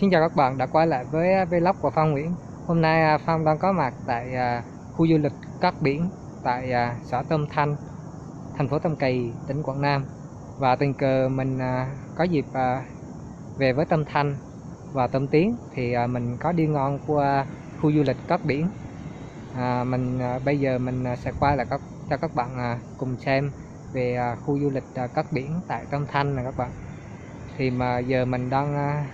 Xin chào các bạn đã quay lại với à, vlog của Phong Nguyễn. Hôm nay à, Phong đang có mặt tại à, khu du lịch Cát Biển tại xã Tâm Thanh, thành phố Tâm Kỳ, tỉnh Quảng Nam. Và tình cờ mình có dịp về với Tâm Thanh và Tâm Tiến thì mình có đi ngon qua khu du lịch Cát Biển. À, mình bây giờ mình sẽ quay lại các, cho các bạn cùng xem về khu du lịch Cát Biển tại Tâm Thanh này các bạn. Thì mà giờ mình đang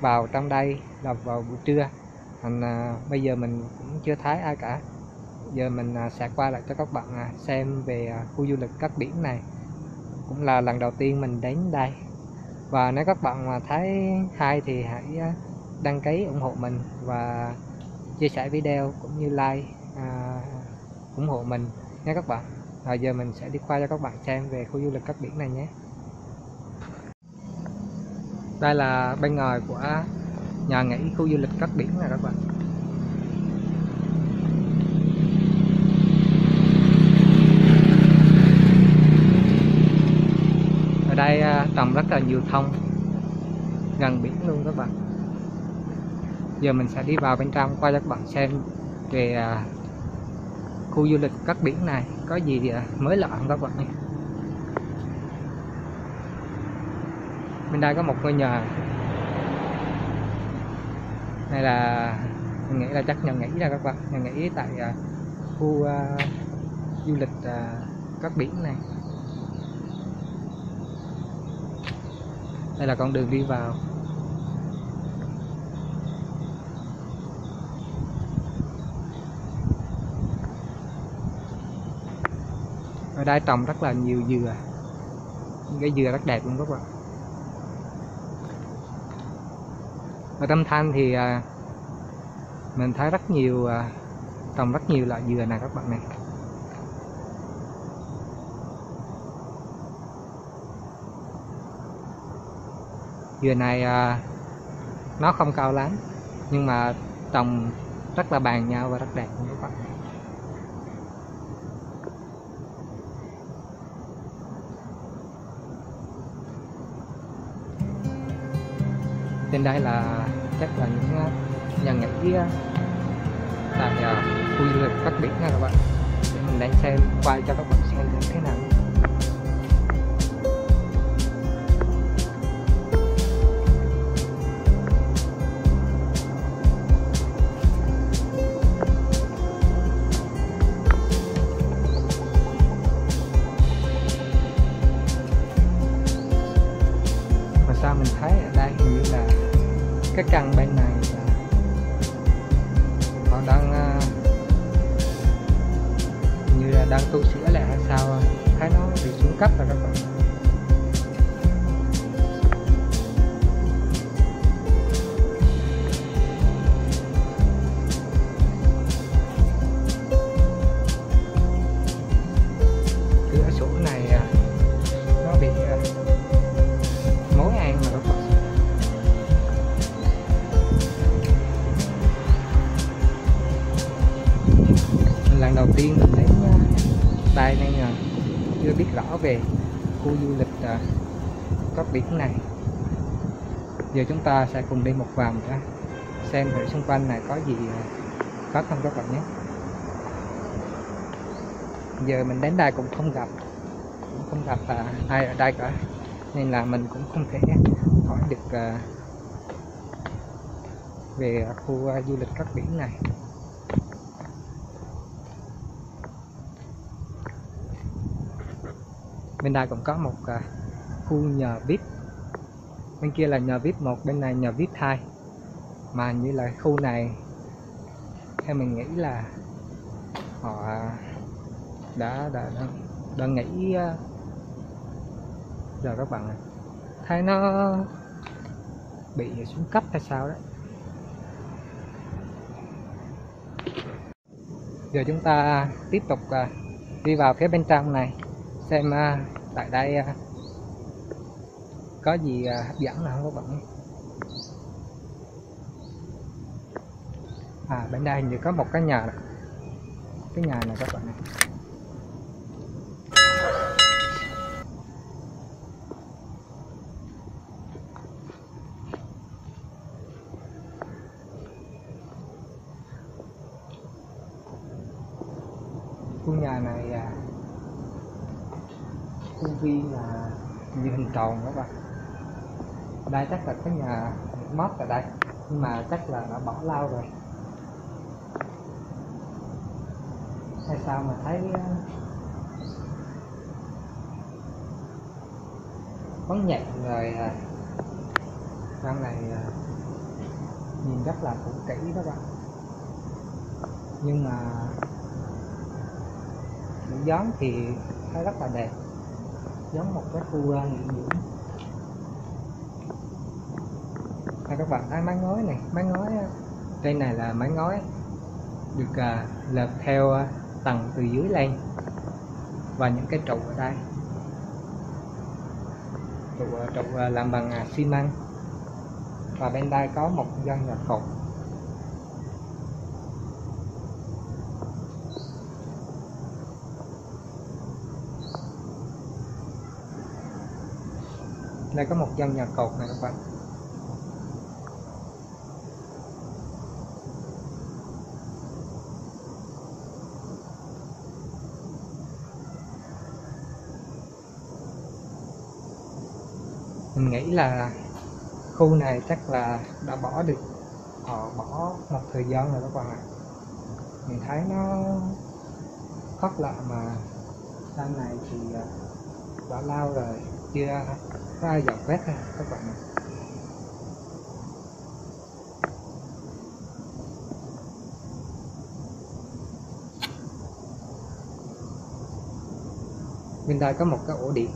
vào trong đây là vào buổi trưa. Thành à, bây giờ mình cũng chưa thấy ai cả. Giờ mình à, sẽ qua lại cho các bạn à, xem về à, khu du lịch cát biển này. Cũng là lần đầu tiên mình đến đây. Và nếu các bạn mà thấy hay thì hãy à, đăng ký ủng hộ mình và chia sẻ video cũng như like à, ủng hộ mình nhé các bạn. Rồi giờ mình sẽ đi qua cho các bạn xem về khu du lịch cát biển này nhé đây là bên ngoài của nhà nghỉ khu du lịch cát biển này các bạn. Ở đây à, trồng rất là nhiều thông, gần biển luôn các bạn. Giờ mình sẽ đi vào bên trong qua cho các bạn xem về à, khu du lịch cát biển này có gì à, mới lạ không các bạn nhé bên đây có một ngôi nhà. Này là mình nghĩ là chắc nhà nghỉ ra các bạn. Nhà nghỉ tại uh, khu uh, du lịch uh, cát biển này. Đây là con đường đi vào. Ở đây trồng rất là nhiều dừa. Những cái dừa rất đẹp luôn các bạn. Ở Tâm Thanh thì à, mình thấy rất nhiều à, trồng rất nhiều loại dừa này các bạn này dừa này à, nó không cao lắm nhưng mà trồng rất là bàn nhau và rất đẹp các bạn. Trên đây là chắc là những ờ, nhà nghỉ ờ, tại ờ, khu du lịch các Biển nha các bạn. Để mình đang xem quay cho các bạn xem thế nào. Cần bạn bên cát biển này. Giờ chúng ta sẽ cùng đi một vòng ra xem thử xung quanh này có gì à, có không các bạn nhé giờ mình đến đây cũng không gặp, cũng không gặp là ai ở đây cả. Nên là mình cũng không thể hỏi được à, về khu à, du lịch cát biển này. Bên đây cũng có một khu nhà vip bên kia là nhà vip một bên này nhà vip hai. Mà như là khu này theo mình nghĩ là họ đã đã đã, đã nghĩ à, giờ các bạn này thấy nó bị xuống cấp hay sao đấy? Giờ chúng ta tiếp tục à, đi vào phía bên trong này xem à, tại đây có gì à, hấp dẫn là không các bạn à bên đây hình như có một cái nhà này. cái nhà này các bạn này. Khu nhà này là khu viên là như hình tròn các bạn đây chắc là cái nhà mót ở đây. Nhưng mà chắc là đã bỏ lao rồi. Hay sao mà thấy có vắng người rồi à. trong này ờ, nhìn rất là cũ kỹ các bạn. Nhưng mà buổi gió thì thấy rất là đẹp. Giống một cái khu ờ, nghỉ dưỡng. Đây các bạn thấy mái ngói này mái ngói à, đây này là mái ngói được à, lợp theo à, tầng từ dưới lên và những cái trụ ở đây. Trụ à, trụ làm bằng à, xi măng và bên đây có một dân nhà cột đây có một dân nhà cột này các bạn. Nghĩ là khu này chắc là đã bỏ được họ bỏ một thời gian rồi các bạn ạ mình thấy nó khóc lạ mà. Sau này thì à, đã lao rồi, chưa có ai dọn vét ha à, các bạn ạ. Bên đây có một cái ổ điện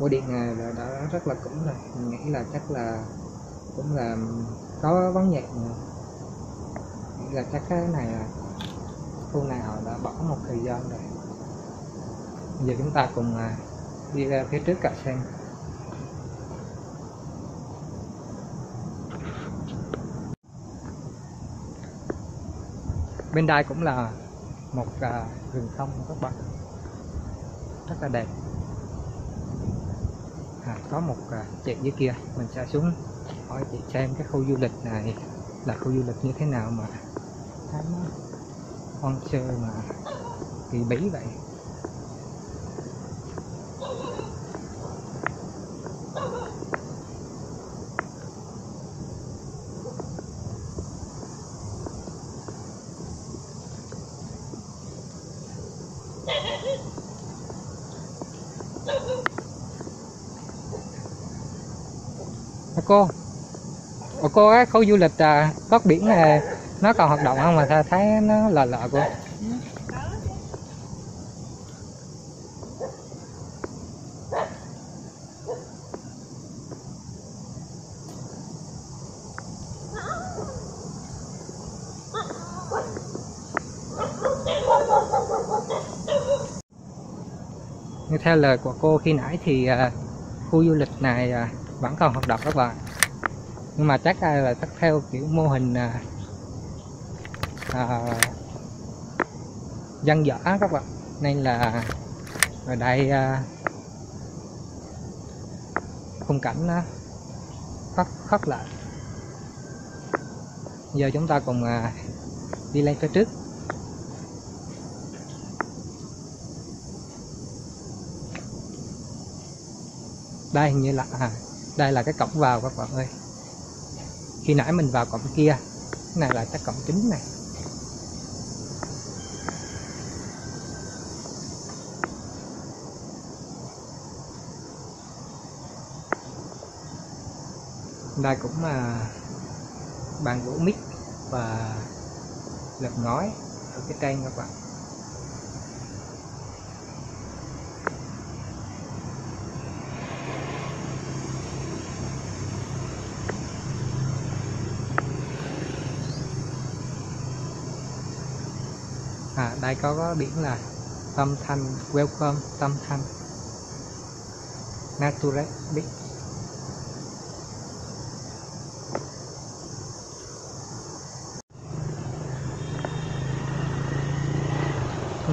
ổ điện này là đã rất là cũ rồi. Mình nghĩ là chắc là cũng là có vấn nhạc nghĩ là chắc cái này là khu này họ đã bỏ một thời gian rồi. Giờ chúng ta cùng à, đi ra phía trước cả xem bên đây cũng là một à, rừng thông các bạn. Rất là đẹp có một à, chị dưới kia mình sẽ xuống hỏi chị xem cái khu du lịch này là khu du lịch như thế nào mà thấy nó hoang sơ mà kỳ bí vậy. À, cô. À, cô á khu du lịch à, cát biển này nó còn hoạt động không mà sao thấy nó lợ lợ cô như theo lời của cô khi nãy thì uh, khu du lịch này uh, vẫn còn hoạt động các bạn nhưng mà chắc là chắc theo kiểu mô hình à, à, dân dở các bạn. Nên là ở đây à, khung cảnh nó khắc khắc lại. Giờ chúng ta cùng à, đi lên phía trước. Đây hình như là à, đây là cái cổng vào các bạn ơi. Khi nãy mình vào cổng kia, cái này là cái cổng chính này. Đây cũng là bàn gỗ mít và lợp ngói ở cái tranh các bạn à đây có, có biển là tâm thanh welcome tâm thanh. Natural beach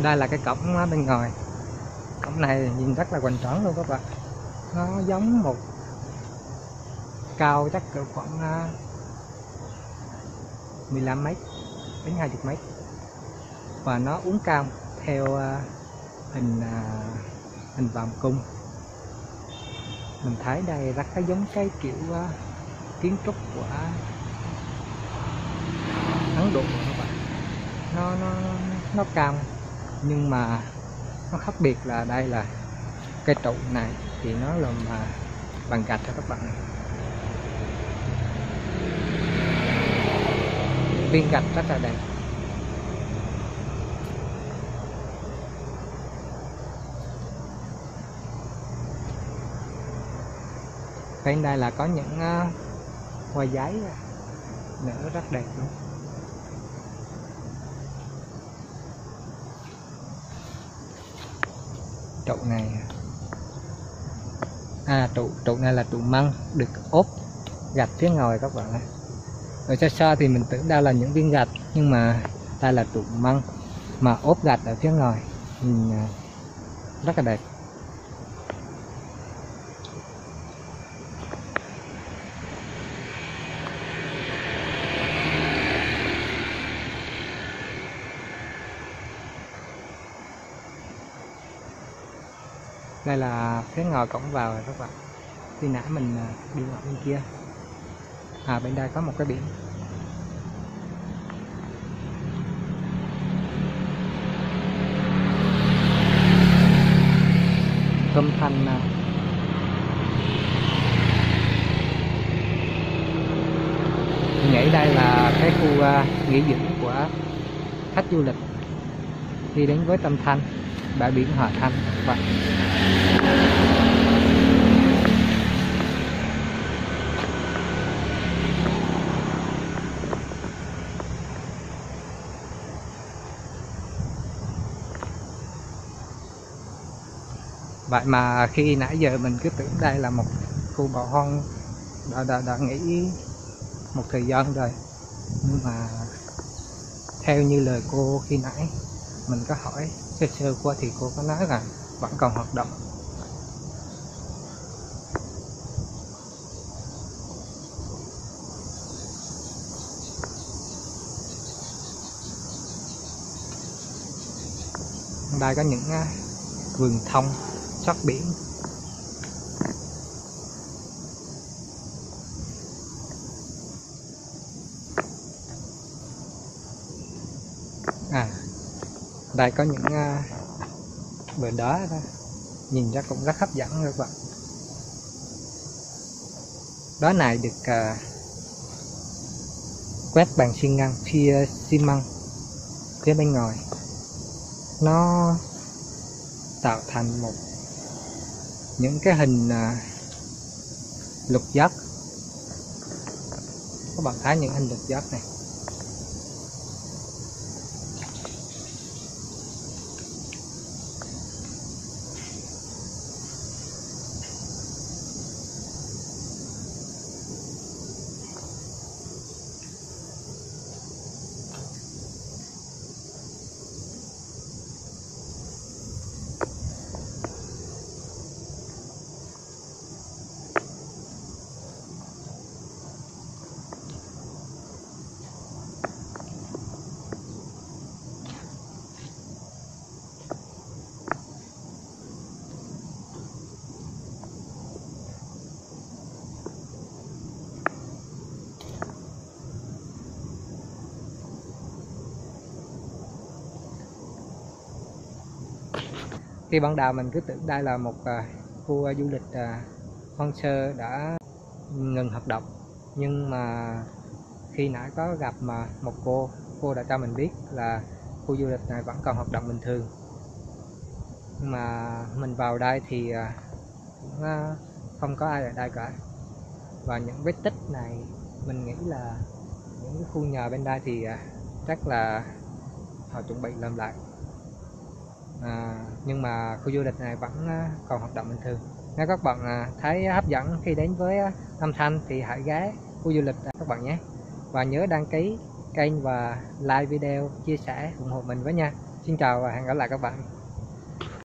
đây là cái cổng bên ngoài. Cổng này nhìn rất là hoành tráng luôn các bạn. Nó giống một cao chắc cỡ khoảng à, 15 mét đến 20 mét và nó uốn cong theo à, hình à, hình vòng cung. Mình thấy đây rất cái giống cái kiểu à, kiến trúc của Ấn Độ các bạn. Nó nó nó cam, nhưng mà nó khác biệt là đây là cái trụ này thì nó là mà bằng gạch cho các bạn. Viên gạch rất là đẹp. Bên đây là có những uh, hoa giấy nở rất đẹp luôn. Trụ này à trụ trụ này là trụ măng được ốp gạch phía ngoài các bạn ạ. Ở xa xa thì mình tưởng đây là những viên gạch nhưng mà đây là trụ măng mà ốp gạch ở phía ngoài. Nhìn à, rất là đẹp. Đây là phía ngoài cổng vào rồi các bạn. Khi nãy mình à, đi vào bên kia. À bên đây có một cái biển. Cơm Thanh nè. Mình nghĩ đây là cái khu uh, nghỉ dưỡng của khách du lịch. Đi đến với Tâm Thanh bãi biển Hòa Thanh và vậy mà khi nãy giờ mình cứ tưởng đây là một khu bỏ hoang đã, đã, đã nghĩ một thời gian rồi. Nhưng mà theo như lời cô khi nãy mình có hỏi sơ sơ qua thì cô có nói là vẫn còn hoạt động. Đây có những à, vườn thông sát biển. À đây có những uh, bờ đá đó. Nhìn ra cũng rất hấp dẫn các bạn đó này được uh, quét bằng xi ngăn phía xi măng phía bên ngoài. Nó tạo thành một những cái hình à, lục giác các bạn thấy những hình lục giác này. Khi ban đầu mình cứ tưởng đây là một à, khu à, du lịch à, hoang sơ đã ngừng hoạt động. Nhưng mà khi nãy có gặp mà một cô cô đã cho mình biết là khu du lịch này vẫn còn hoạt động bình thường. Nhưng mà mình vào đây thì cũng không có ai ở đây cả. Và những vết tích này mình nghĩ là những cái khu nhà bên đây thì chắc là họ chuẩn bị làm lại à, nhưng mà khu du lịch này vẫn à, còn hoạt động bình thường. Nếu các bạn à, thấy hấp dẫn khi đến với à, Nam Thanh thì hãy ghé khu du lịch các bạn nhé. Và nhớ đăng ký kênh và like video chia sẻ ủng hộ mình với nha. Xin chào và hẹn gặp lại các bạn.